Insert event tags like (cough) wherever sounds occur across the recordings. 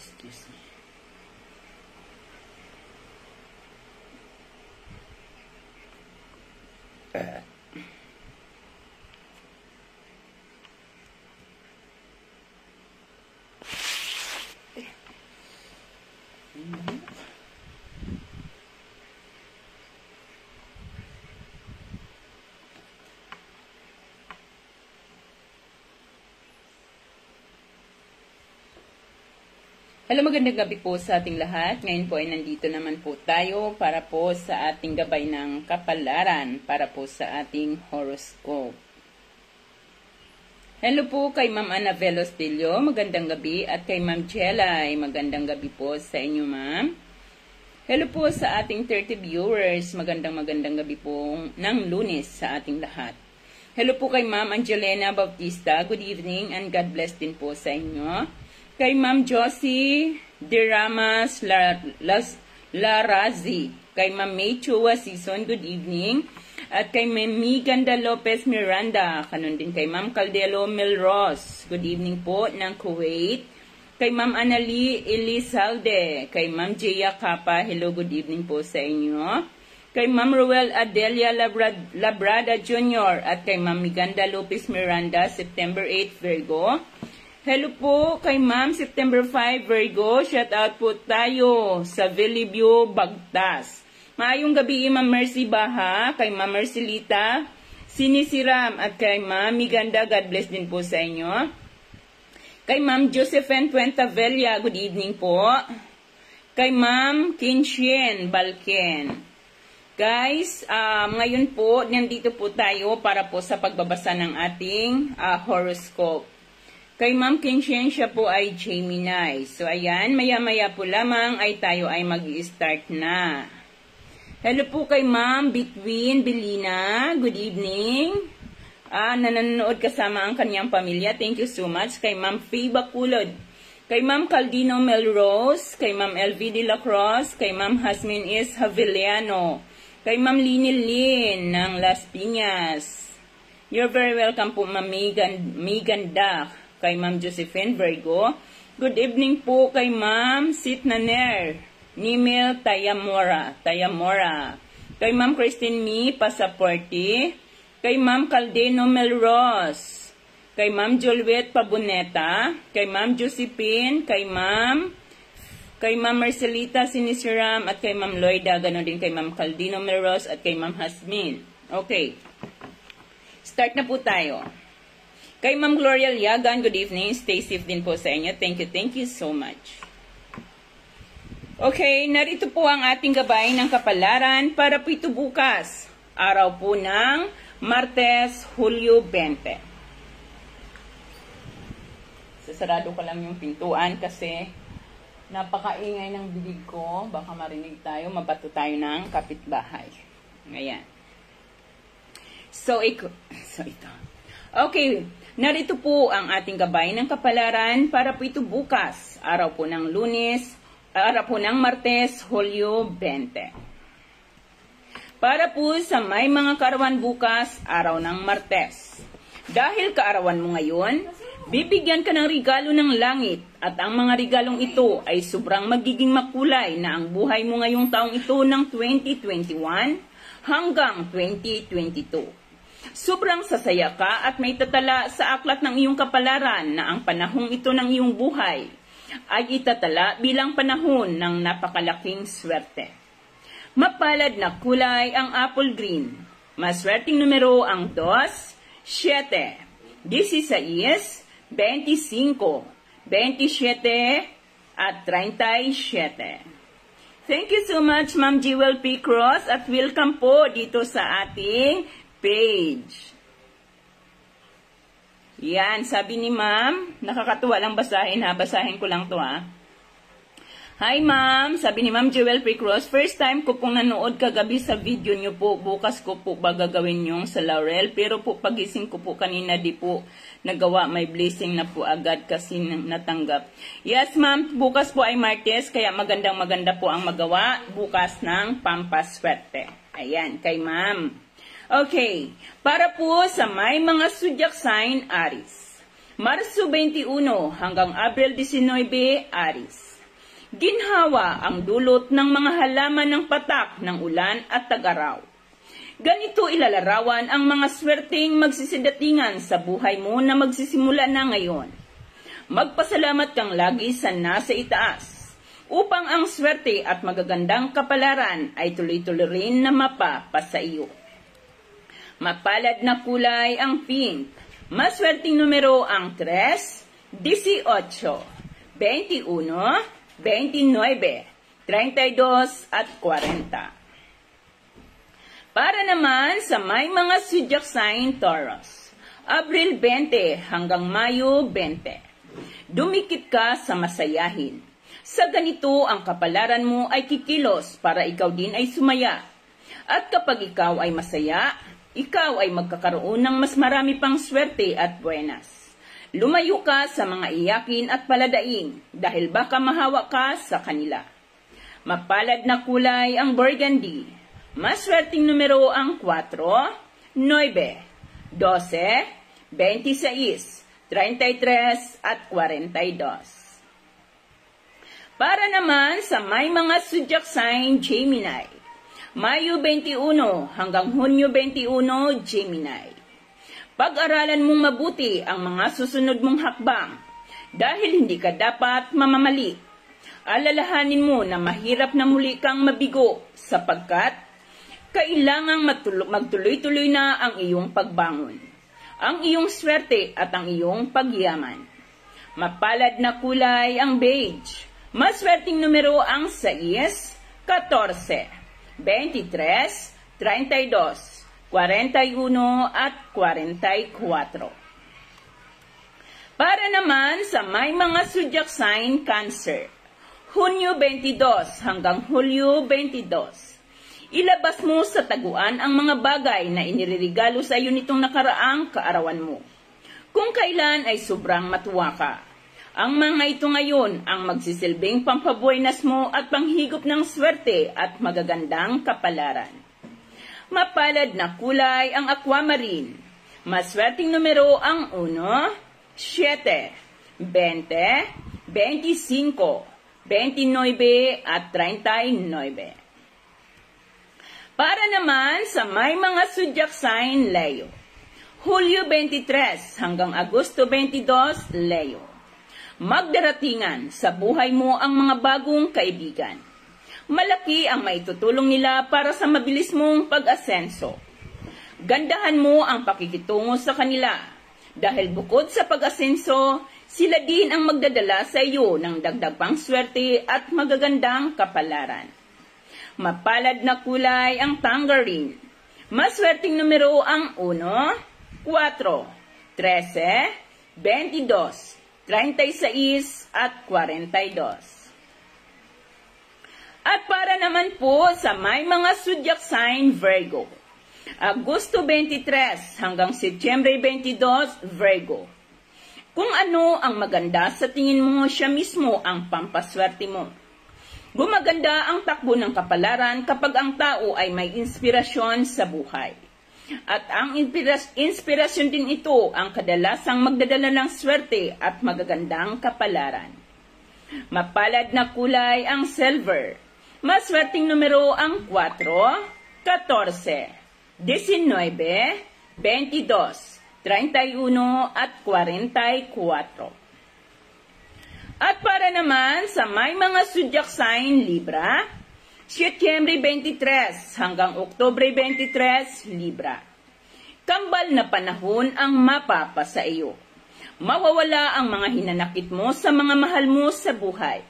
Excuse me. Hello, magandang gabi po sa ating lahat. Ngayon po ay nandito naman po tayo para po sa ating gabay ng kapalaran, para po sa ating horoscope. Hello po kay Ma'am Ana Velostilio, magandang gabi. At kay Ma'am Jella, ay magandang gabi po sa inyo, Ma'am. Hello po sa ating 30 viewers, magandang magandang gabi po ng lunes sa ating lahat. Hello po kay Ma'am Angelina Bautista, good evening and God bless din po sa inyo kay Ma'am Josie Diramas Larazi, kay Ma'am May Chua Season, good evening. At kay Ma'am Miganda Lopez Miranda, kanon din kay Ma'am Caldelo Milros, good evening po ng Kuwait. Kay Ma'am Anali Elizalde, kay Ma'am Jaya Kapa, hello, good evening po sa inyo. Kay Ma'am Ruel Adelia Labrada, Labrada Jr. at kay Ma'am Miganda Lopez Miranda, September 8, Virgo. Hello po kay Ma'am September 5 Virgo. Shout out po tayo sa Valley View, Bagtas. Maayong gabi Ma'am Mercy Baha, kay Ma'am Mercilita, Sinisiram at kay Ma'am Miganda. God bless din po sa inyo. Kay Ma'am Josephine Puentavella, good evening po. Kay Ma'am Kinshien Balken. Guys, um, ngayon po, nandito po tayo para po sa pagbabasa ng ating uh, horoscope. Kay Ma'am Kinshensya po ay Gemini. So, ayan, maya-maya po lamang ay tayo ay mag start na. Hello po kay Ma'am Between Belina. Good evening. Ah, nanonood kasama ang kanyang pamilya. Thank you so much. Kay Ma'am Faye Bakulod. Kay Ma'am Caldino Melrose. Kay Ma'am LV de la Cruz. Kay Ma'am Hasmin is Haviliano. Kay Ma'am Lini Lin ng Las Piñas. You're very welcome po, Ma'am Megan, Megan Dak kay Ma'am Josephine Virgo. Good evening po kay Ma'am Sitnaner, Nimel Tayamora, Tayamora. Kay Ma'am Christine Mi Pasaporti. Kay Ma'am Caldeno Melros. Kay Ma'am Jolwet Pabuneta. Kay Ma'am Josephine. Kay Ma'am kay Ma'am Marcelita Sinisiram at kay Ma'am Loida, ganoon din kay Ma'am Caldino Melros at kay Ma'am Hasmin. Okay. Start na po tayo. Kay Ma'am Gloria Liagan, good evening. Stay safe din po sa inyo. Thank you, thank you so much. Okay, narito po ang ating gabay ng kapalaran para po ito bukas. Araw po ng Martes, Hulyo 20. Sasarado ko lang yung pintuan kasi napakaingay ng bibig ko. Baka marinig tayo, mabato tayo ng kapitbahay. Ayan. So, iko, so ito. Okay, Narito po ang ating gabay ng kapalaran para po ito bukas, araw po ng lunes, araw po ng martes, Hulyo 20. Para po sa may mga karawan bukas, araw ng martes. Dahil kaarawan mo ngayon, bibigyan ka ng regalo ng langit at ang mga regalong ito ay sobrang magiging makulay na ang buhay mo ngayong taong ito ng 2021 hanggang 2022. Sobrang sasaya ka at may tatala sa aklat ng iyong kapalaran na ang panahong ito ng iyong buhay ay itatala bilang panahon ng napakalaking swerte. Mapalad na kulay ang apple green. Maswerteng numero ang 2, 7, 16, 25, 27, at 37. Thank you so much, Ma'am Jewel P. Cross, at welcome po dito sa ating page. Yan, sabi ni ma'am, nakakatuwa lang basahin ha, basahin ko lang to ha. Hi ma'am, sabi ni ma'am Jewel Precross, first time ko pong nanood kagabi sa video nyo po, bukas ko po ba gagawin yung sa Laurel, pero po pagising ko po kanina di po nagawa, may blessing na po agad kasi natanggap. Yes ma'am, bukas po ay Martes, kaya magandang maganda po ang magawa, bukas ng Pampaswerte. Ayan, kay ma'am. Okay, para po sa may mga zodiac sign Aris. Marso 21 hanggang Abril 19, Aris. Ginhawa ang dulot ng mga halaman ng patak ng ulan at tag-araw. Ganito ilalarawan ang mga swerteng magsisidatingan sa buhay mo na magsisimula na ngayon. Magpasalamat kang lagi sa nasa itaas, upang ang swerte at magagandang kapalaran ay tuloy-tuloy rin na mapa iyo. Mapalad na kulay ang pink. Maswerteng numero ang 3, 18, 21, 29, 32 at 40. Para naman sa may mga zodiac sign Taurus, Abril 20 hanggang Mayo 20. Dumikit ka sa masayahin. Sa ganito ang kapalaran mo ay kikilos para ikaw din ay sumaya. At kapag ikaw ay masaya, ikaw ay magkakaroon ng mas marami pang swerte at buenas. Lumayo ka sa mga iyakin at paladaing dahil baka mahawa ka sa kanila. Mapalad na kulay ang burgundy. Maswerteng numero ang 4, 9, 12, 26, 33 at 42. Para naman sa may mga zodiac sign Gemini. Mayo 21 hanggang Hunyo 21 Gemini. Pag-aralan mong mabuti ang mga susunod mong hakbang dahil hindi ka dapat mamamali. Alalahanin mo na mahirap na muli kang mabigo sapagkat kailangang magtuloy-tuloy na ang iyong pagbangon, ang iyong swerte at ang iyong pagyaman. Mapalad na kulay ang beige. Maswerteng numero ang 6, 14, 23, 32, 41 at 44. Para naman sa may mga zodiac sign Cancer, Hunyo 22 hanggang Hulyo 22. Ilabas mo sa taguan ang mga bagay na iniririgalo sa iyo nitong nakaraang kaarawan mo. Kung kailan ay sobrang matuwa ka. Ang mga ito ngayon ang magsisilbing pampabuenas mo at panghigop ng swerte at magagandang kapalaran. Mapalad na kulay ang aquamarine. Maswerteng numero ang 1, 7, 20, 25, 29 at 39. Para naman sa may mga zodiac sign Leo. Hulyo 23 hanggang Agosto 22, Leo. Magdaratingan sa buhay mo ang mga bagong kaibigan malaki ang maitutulong nila para sa mabilis mong pag-asenso. Gandahan mo ang pakikitungo sa kanila dahil bukod sa pag-asenso, sila din ang magdadala sa iyo ng dagdag pang swerte at magagandang kapalaran. Mapalad na kulay ang tangerine. Maswerteng numero ang 1, 4, 13, 22, 36 at 42. At para naman po sa may mga zodiac sign Virgo. Agosto 23 hanggang Setyembre 22, Virgo. Kung ano ang maganda sa tingin mo, siya mismo ang pampaswerte mo. Gumaganda ang takbo ng kapalaran kapag ang tao ay may inspirasyon sa buhay. At ang inspirasyon din ito ang kadalasang magdadala ng swerte at magagandang kapalaran. Mapalad na kulay ang silver, Maswerteng numero ang 4, 14, 19, 22, 31 at 44. At para naman sa may mga zodiac sign Libra, Setyembre 23 hanggang Oktobre 23, Libra. Kambal na panahon ang mapapa sa iyo. Mawawala ang mga hinanakit mo sa mga mahal mo sa buhay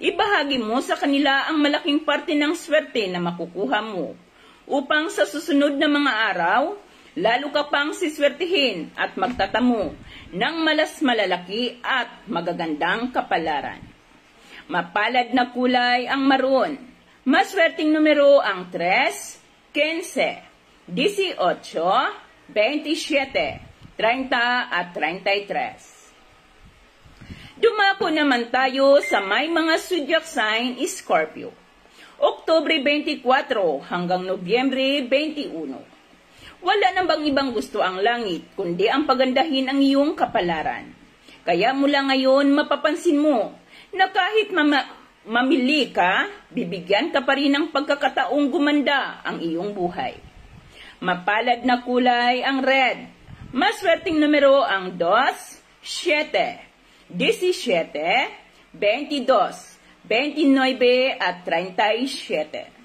Ibahagi mo sa kanila ang malaking parte ng swerte na makukuha mo upang sa susunod na mga araw, lalo ka pang siswertihin at magtatamo ng malas malalaki at magagandang kapalaran. Mapalad na kulay ang maroon. Maswerteng numero ang 3, 15, 18, 27, 30 at 33. Dumako naman tayo sa may mga zodiac sign Scorpio. Oktobre 24 hanggang Nobyembre 21. Wala na bang ibang gusto ang langit, kundi ang pagandahin ang iyong kapalaran. Kaya mula ngayon mapapansin mo na kahit mama, mamili ka, bibigyan ka pa rin ng pagkakataong gumanda ang iyong buhay. Mapalad na kulay ang red. Maswerteng numero ang 2, 7, 17, 22, 29 at 37.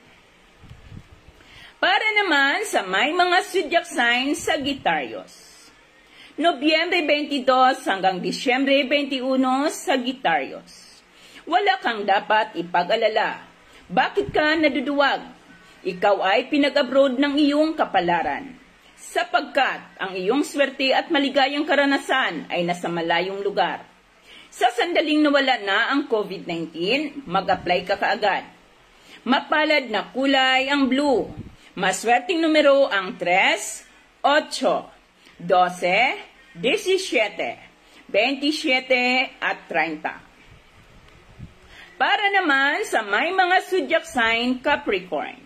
Para naman sa may mga zodiac sign sa Gitarios. Nobyembre 22 hanggang Disyembre 21 sa Gitarios. Wala kang dapat ipag-alala. Bakit ka naduduwag? Ikaw ay pinag-abroad ng iyong kapalaran. Sapagkat ang iyong swerte at maligayang karanasan ay nasa malayong lugar. Sa sandaling nawala na ang COVID-19, mag-apply ka kaagad. Mapalad na kulay ang blue. Maswerteng numero ang 3, 8, 12, 17, 27 at 30. Para naman sa may mga zodiac sign Capricorn,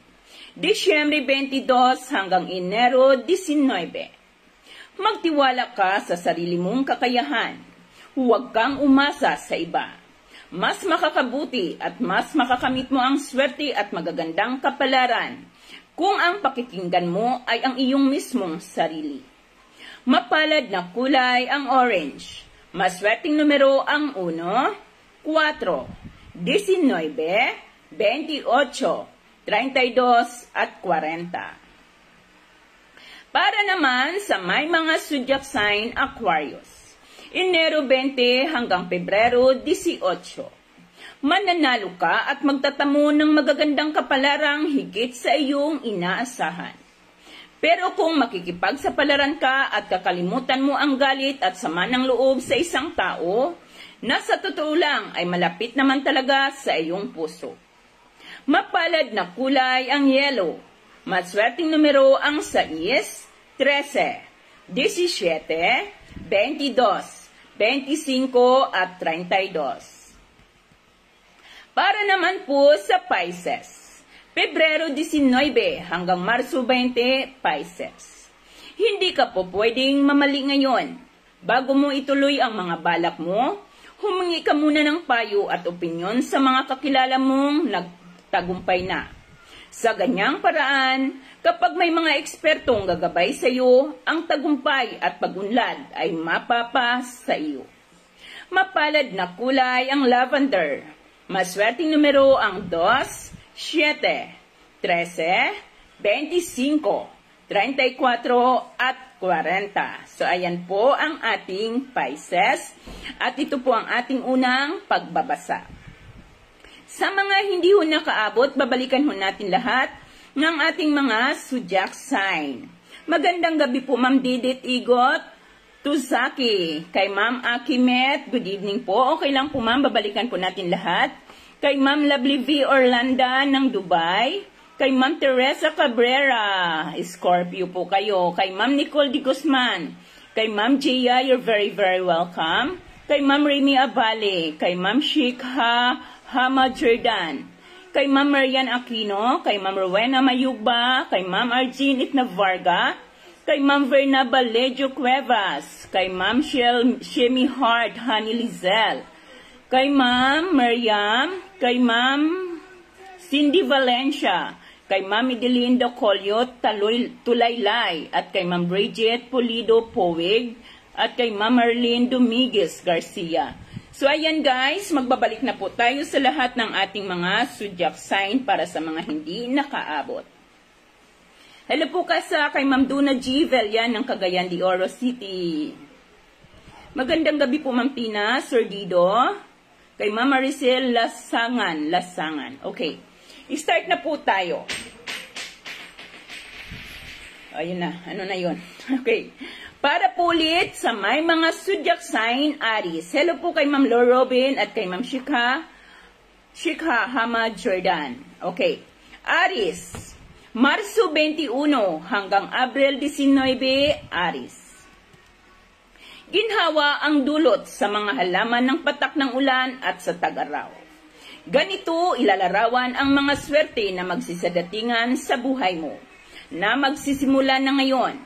Disyembre 22 hanggang Enero 19. Magtiwala ka sa sarili mong kakayahan. Huwag kang umasa sa iba. Mas makakabuti at mas makakamit mo ang swerte at magagandang kapalaran kung ang pakikinggan mo ay ang iyong mismong sarili. Mapalad na kulay ang orange. Maswerteng numero ang 1, 4, 19, 28, 32 at 40. Para naman sa may mga zodiac sign Aquarius. Enero 20 hanggang Pebrero 18. Mananalo ka at magtatamo ng magagandang kapalarang higit sa iyong inaasahan. Pero kung makikipagsapalaran ka at kakalimutan mo ang galit at sama ng loob sa isang tao, na sa totoo lang ay malapit naman talaga sa iyong puso. Mapalad na kulay ang yellow. Maswerteng numero ang 6, 13, 17, 22, 25 at 32. Para naman po sa Pisces. Pebrero 19 hanggang Marso 20, Pisces. Hindi ka po pwedeng mamali ngayon. Bago mo ituloy ang mga balak mo, humingi ka muna ng payo at opinyon sa mga kakilala mong nagtagumpay na. Sa ganyang paraan, kapag may mga ekspertong gagabay sa iyo, ang tagumpay at pagunlad ay mapapas sa iyo. Mapalad na kulay ang lavender. Maswerteng numero ang 2, 7, 13, 25, 34 at 40. So ayan po ang ating Pisces at ito po ang ating unang pagbabasa. Sa mga hindi ho nakaabot, babalikan ho natin lahat ng ating mga zodiac sign. Magandang gabi po Ma'am Didit Igot, Tuzaki, kay Ma'am Akimet, good evening po. Okay lang po ma'am, babalikan po natin lahat kay Ma'am Lovely V. Orlanda ng Dubai, kay Ma'am Teresa Cabrera, Scorpio po kayo, kay Ma'am Nicole Di Guzman, kay Ma'am Gia, you're very, very welcome, kay Ma'am Remy Abale, kay Ma'am Shikha Hama Jordan, kay Ma'am Marian Aquino, kay Ma'am Rowena Mayugba, kay Ma'am Arjin Itnavarga, kay Ma'am Verna Balejo Cuevas, kay Ma'am Shemi Hart Honey Lizelle, kay Ma'am Mariam, kay Ma'am Cindy Valencia, kay Ma'am Edelinda Colyot Tulaylay, at kay Ma'am Bridget Polido Powig, at kay Ma'am Marlene Dominguez Garcia. So ayan guys, magbabalik na po tayo sa lahat ng ating mga zodiac sign para sa mga hindi nakaabot. Hello po ka sa kay Ma'am Duna G. Velian ng Cagayan de Oro City. Magandang gabi po Ma'am Tina, Sir Dido. Kay Mama Maricel Lasangan. Lasangan. Okay. I-start na po tayo. Ayun na. Ano na yon (laughs) Okay. Para po ulit sa may mga zodiac sign, Aries. Hello po kay Ma'am Laura Robin at kay Ma'am Shika. Shika Hama Jordan. Okay. Aries. Marso 21 hanggang Abril 19, Aries. Ginhawa ang dulot sa mga halaman ng patak ng ulan at sa tag-araw. Ganito ilalarawan ang mga swerte na magsisadatingan sa buhay mo, na magsisimula na ngayon.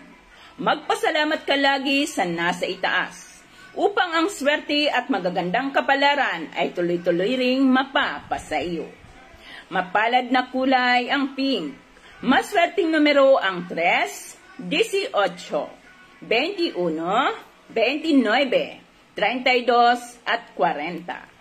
Magpasalamat ka lagi sa nasa itaas. upang ang swerte at magagandang kapalaran ay tuloy-tuloy ring mapapa sa iyo. Mapalad na kulay ang pink. Maswerteng numero ang 3, 18, 21, 29, 32 at 40.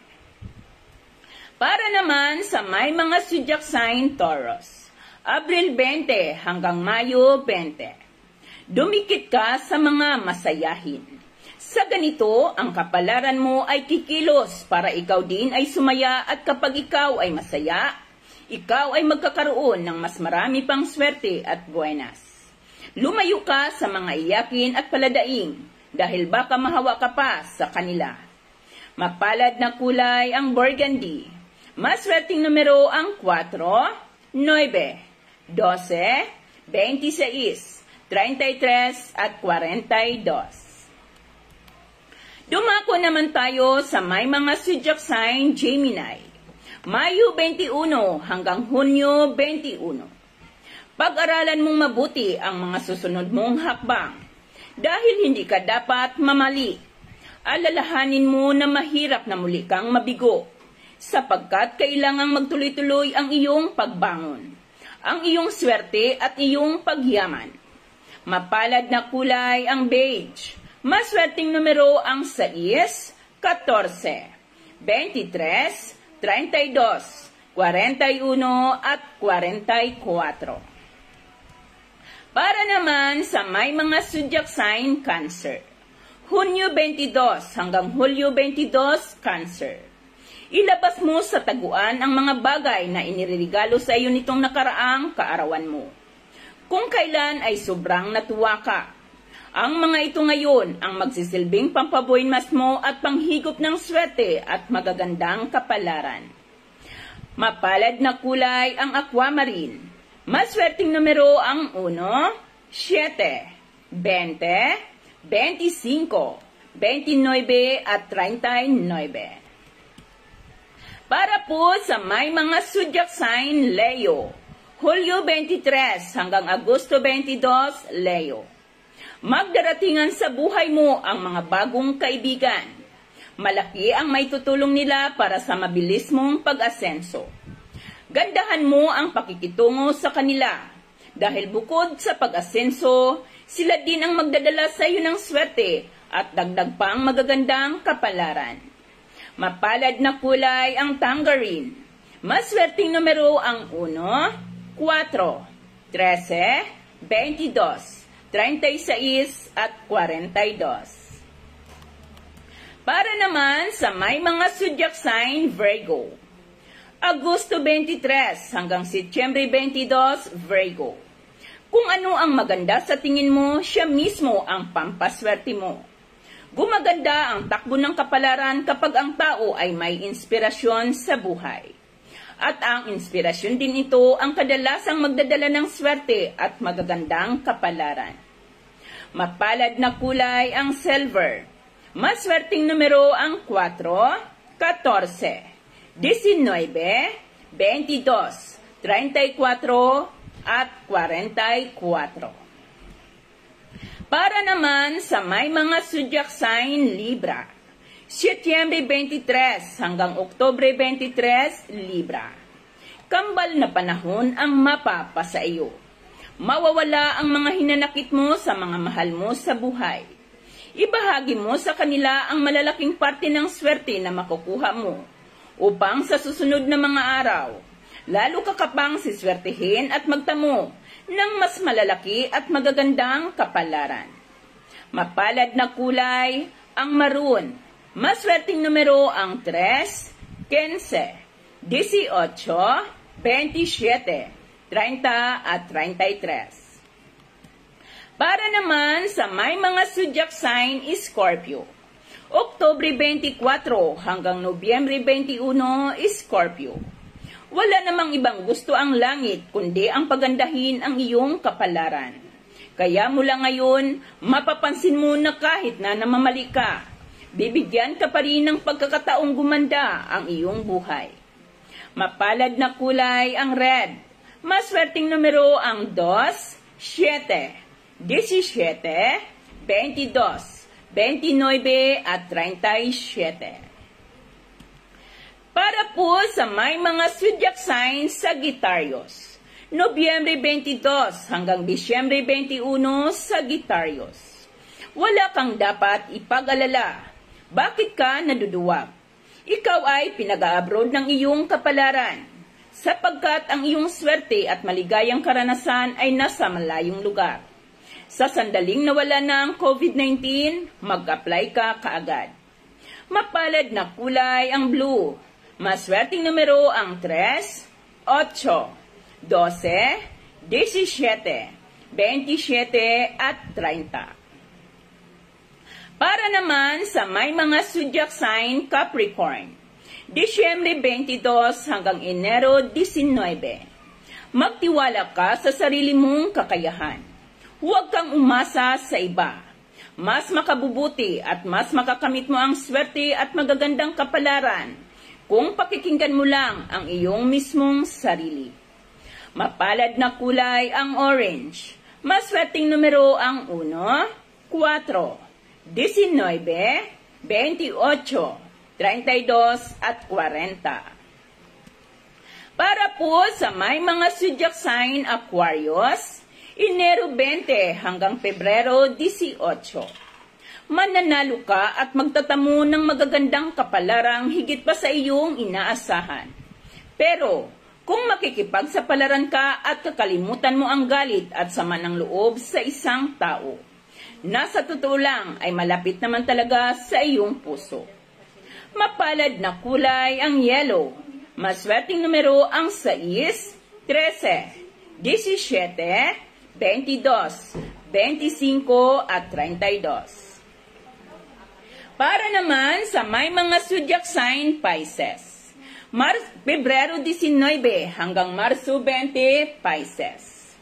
Para naman sa may mga zodiac sign Taurus, Abril 20 hanggang Mayo 20. Dumikit ka sa mga masayahin. Sa ganito, ang kapalaran mo ay kikilos para ikaw din ay sumaya at kapag ikaw ay masaya, ikaw ay magkakaroon ng mas marami pang swerte at buenas. Lumayo ka sa mga iyakin at paladaing dahil baka mahawa ka pa sa kanila. Mapalad na kulay ang burgundy, Maswerteng numero ang 4, 9, 12, 26, 33 at 42. Dumako naman tayo sa may mga zodiac sign Gemini. Mayo 21 hanggang Hunyo 21. Pag-aralan mong mabuti ang mga susunod mong hakbang dahil hindi ka dapat mamali. Alalahanin mo na mahirap na muli kang mabigo sapagkat kailangang magtuloy-tuloy ang iyong pagbangon, ang iyong swerte at iyong pagyaman. Mapalad na kulay ang beige, maswerteng numero ang 6, 14, 23, 32, 41 at 44. Para naman sa may mga zodiac sign Cancer. Hunyo 22 hanggang Hulyo 22 Cancer. Ilabas mo sa taguan ang mga bagay na iniririgalo sa iyo nitong nakaraang kaarawan mo. Kung kailan ay sobrang natuwa ka. Ang mga ito ngayon ang magsisilbing pampabuinmas mo at panghigop ng swerte at magagandang kapalaran. Mapalad na kulay ang aquamarine. Maswerteng numero ang 1, 7, 20, 25, 29 at 39. Para po sa may mga zodiac sign Leo, Hulyo 23 hanggang Agosto 22, Leo. Magdaratingan sa buhay mo ang mga bagong kaibigan. Malaki ang may tutulong nila para sa mabilis mong pag-asenso. Gandahan mo ang pakikitungo sa kanila dahil bukod sa pag-asenso, sila din ang magdadala sa iyo ng swerte at dagdag pang magagandang kapalaran. Mapalad na kulay ang tangerine. Maswerteng numero ang 1, 4, 13, 22, 36 at 42. Para naman sa may mga zodiac sign Virgo. Agosto 23 hanggang Setyembre 22, Virgo. Kung ano ang maganda sa tingin mo, siya mismo ang pampaswerte mo. Gumaganda ang takbo ng kapalaran kapag ang tao ay may inspirasyon sa buhay. At ang inspirasyon din ito ang kadalasang magdadala ng swerte at magagandang kapalaran. Mapalad na kulay ang silver. Maswerteng numero ang 4, 14, 19, 22, 34 at 44. Para naman sa may mga zodiac sign Libra, Setyembre 23 hanggang Oktobre 23, Libra. Kambal na panahon ang mapapa sa iyo. Mawawala ang mga hinanakit mo sa mga mahal mo sa buhay. Ibahagi mo sa kanila ang malalaking parte ng swerte na makukuha mo upang sa susunod na mga araw, lalo ka kapang siswertehin at magtamo ng mas malalaki at magagandang kapalaran. Mapalad na kulay ang maroon. Maswerteng numero ang 3, 15, 18, 27, 30 at 33. Para naman sa may mga zodiac sign Scorpio. Oktobre 24 hanggang Nobyembre 21, Scorpio. Wala namang ibang gusto ang langit kundi ang pagandahin ang iyong kapalaran. Kaya mula ngayon, mapapansin mo na kahit na namamali ka, bibigyan ka pa rin ng pagkakataong gumanda ang iyong buhay. Mapalad na kulay ang red. Maswerteng numero ang 2, 7, 17, 22, 34 29 at 37. Para po sa may mga zodiac signs sa Gitarios. Nobyembre 22 hanggang Disyembre 21 sa Gitarios. Wala kang dapat ipag-alala. Bakit ka naduduwag? Ikaw ay pinag-abroad ng iyong kapalaran sapagkat ang iyong swerte at maligayang karanasan ay nasa malayong lugar. Sa sandaling nawala na ang COVID-19, mag-apply ka kaagad. Mapalad na kulay ang blue. Maswerteng numero ang 3, 8, 12, 17, 27 at 30. Para naman sa may mga zodiac sign Capricorn, Disyembre 22 hanggang Enero 19. Magtiwala ka sa sarili mong kakayahan Huwag kang umasa sa iba. Mas makabubuti at mas makakamit mo ang swerte at magagandang kapalaran kung pakikinggan mo lang ang iyong mismong sarili. Mapalad na kulay ang orange. Maswerteng numero ang 1, 4, 19, 28, 32 at 40. Para po sa may mga zodiac sign Aquarius, Enero 20 hanggang Pebrero 18. Mananalo ka at magtatamo ng magagandang kapalarang higit pa sa iyong inaasahan. Pero, kung makikipagsapalaran ka at kakalimutan mo ang galit at sama ng loob sa isang tao, nasa totoo lang ay malapit naman talaga sa iyong puso. Mapalad na kulay ang yellow. Maswerteng numero ang 6, 13, 17, 22, 25 at 32. Para naman sa may mga zodiac sign Pisces. Mar Pebrero 19 hanggang Marso 20 Pisces.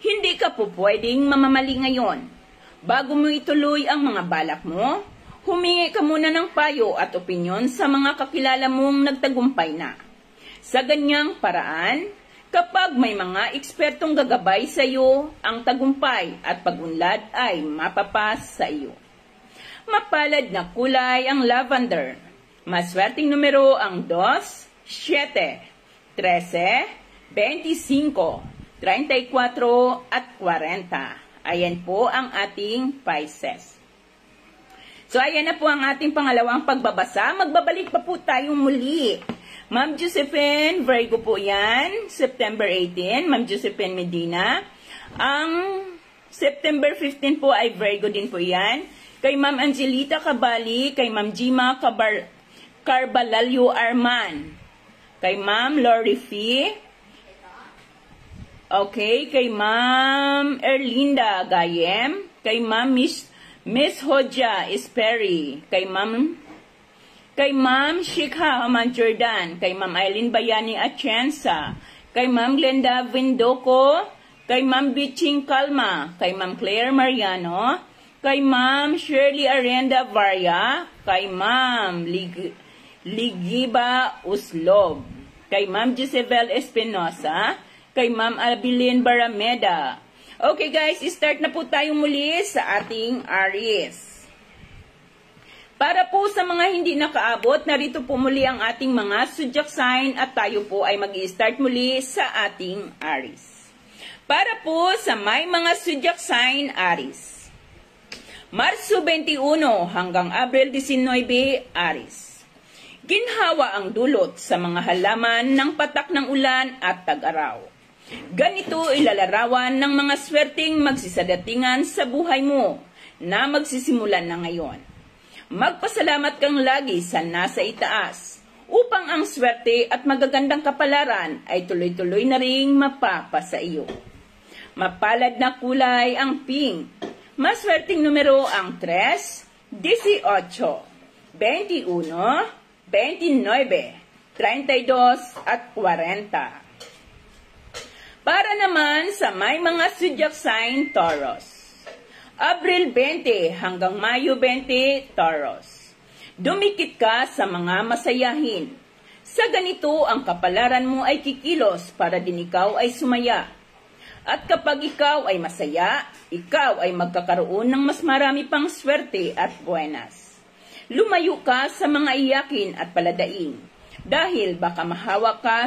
Hindi ka po pwedeng mamamali ngayon. Bago mo ituloy ang mga balak mo, humingi ka muna ng payo at opinyon sa mga kakilala mong nagtagumpay na. Sa ganyang paraan, Kapag may mga ekspertong gagabay sa iyo, ang tagumpay at pagunlad ay mapapas sa iyo. Mapalad na kulay ang lavender. Maswerteng numero ang 2, 7, 13, 25, 34 at 40. Ayan po ang ating Pisces. So ayan na po ang ating pangalawang pagbabasa. Magbabalik pa po tayong muli Ma'am Josephine, Virgo po yan. September 18, Ma'am Josephine Medina. Ang September 15 po ay Virgo din po yan. Kay Ma'am Angelita Cabali, kay Ma'am Jima Cabar Carbalalio Arman. Kay Ma'am Lori Fee. Okay, kay Ma'am Erlinda Gayem. Kay Ma'am Miss, Miss Hodja Esperi. Kay Ma'am kay Ma'am Shikha Haman Jordan, kay Ma'am Eileen Bayani Atienza, kay Ma'am Glenda Vindoco, kay Ma'am Biching Kalma, kay Ma'am Claire Mariano, kay Ma'am Shirley Arenda Varya, kay Ma'am Lig Ligiba Uslob, kay Ma'am Jezebel Espinosa, kay Ma'am Abilin Barameda. Okay guys, start na po tayo muli sa ating Aries. Para po sa mga hindi nakaabot, narito po muli ang ating mga zodiac sign at tayo po ay mag start muli sa ating Aries. Para po sa may mga zodiac sign Aries. Marso 21 hanggang Abril 19, Aries. Ginhawa ang dulot sa mga halaman ng patak ng ulan at tag-araw. Ganito ilalarawan ng mga swerteng magsisadatingan sa buhay mo na magsisimulan na ngayon Magpasalamat kang lagi sa nasa itaas upang ang swerte at magagandang kapalaran ay tuloy-tuloy na ring mapapa sa iyo. Mapalad na kulay ang pink. Maswerteng numero ang 3, 18, 21, 29, 32 at 40. Para naman sa may mga zodiac sign Taurus. Abril 20 hanggang Mayo 20, Taurus. Dumikit ka sa mga masayahin. Sa ganito, ang kapalaran mo ay kikilos para din ikaw ay sumaya. At kapag ikaw ay masaya, ikaw ay magkakaroon ng mas marami pang swerte at buenas. Lumayo ka sa mga iyakin at paladain dahil baka mahawa ka